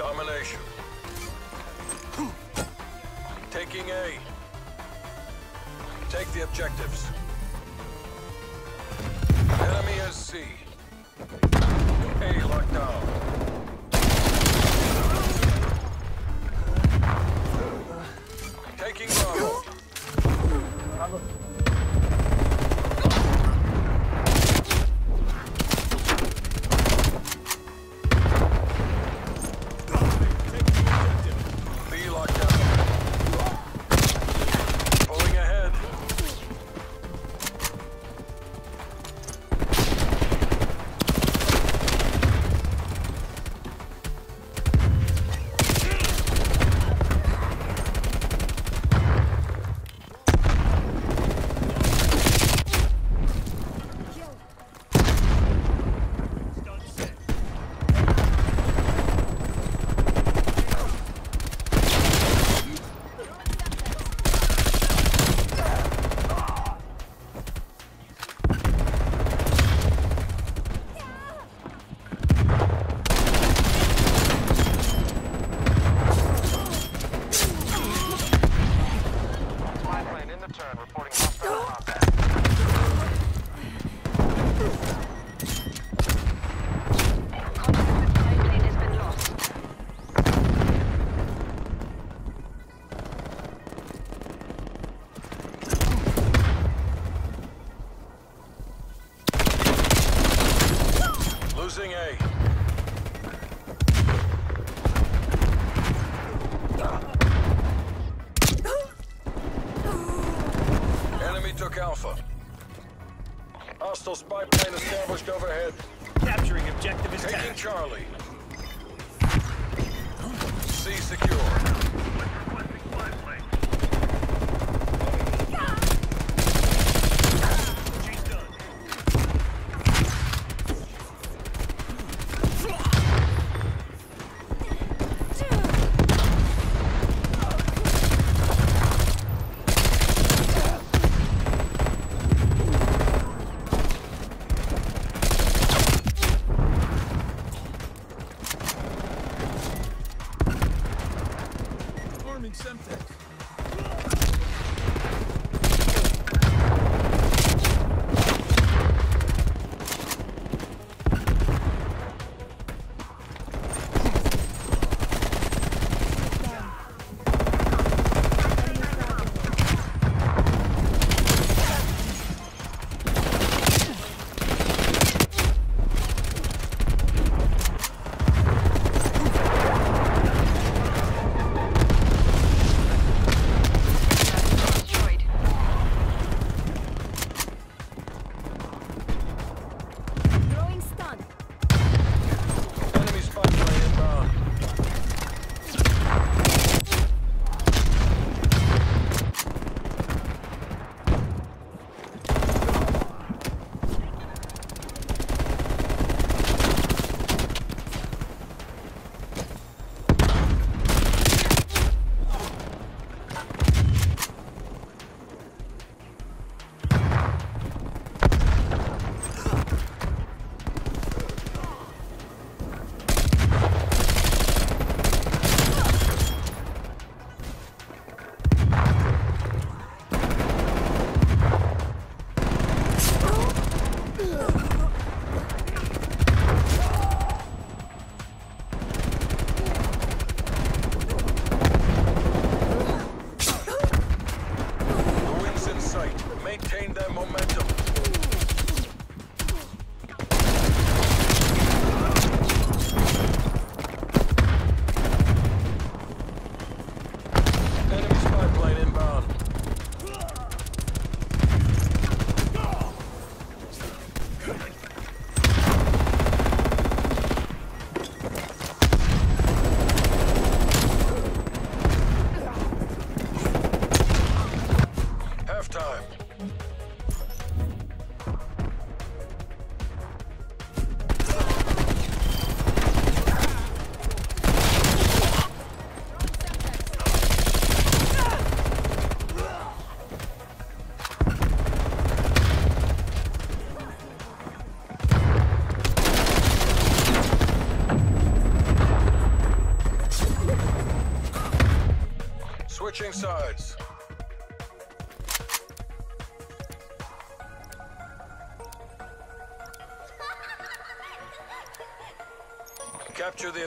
Domination. Taking A. Take the objectives. Enemy is C. A locked down. C secure.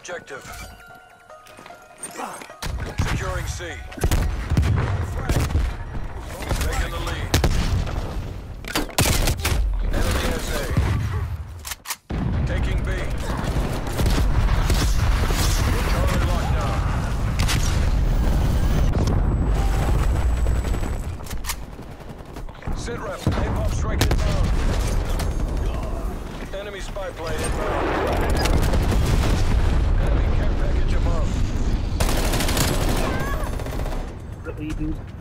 objective. Securing C. Taking the lead. Enemy has A. Taking B. Sitrep, napalm strike inbound. Enemy spy plane inbound. that we do.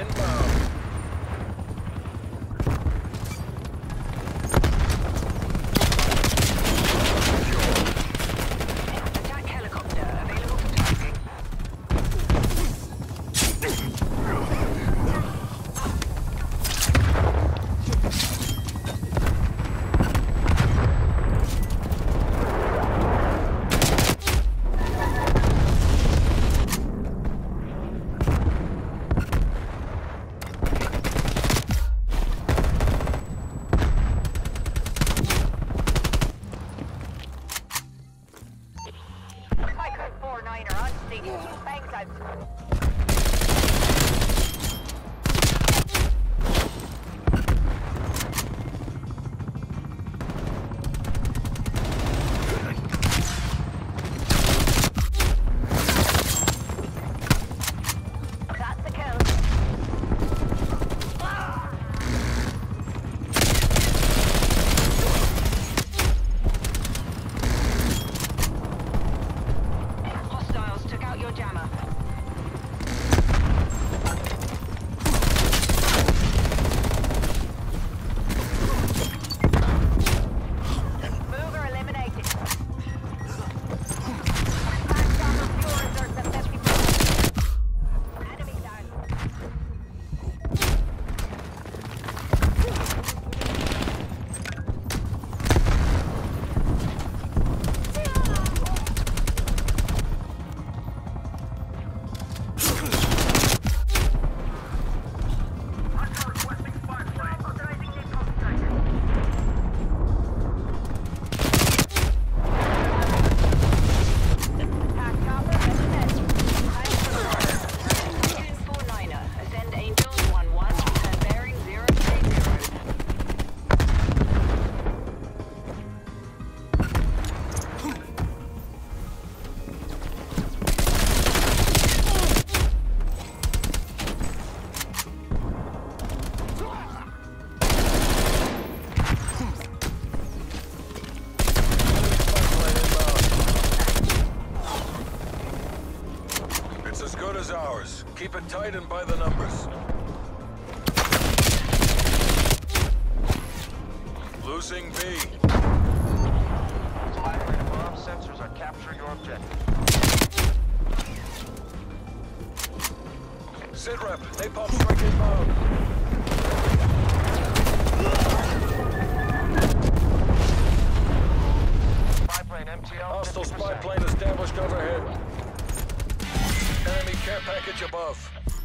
inbound. ours. Keep it tight and by the numbers. Losing B. Firing bomb sensors are capturing your objective. Sitrep, Spy plane, MTL. Hostile spy plane established overhead. Care package above.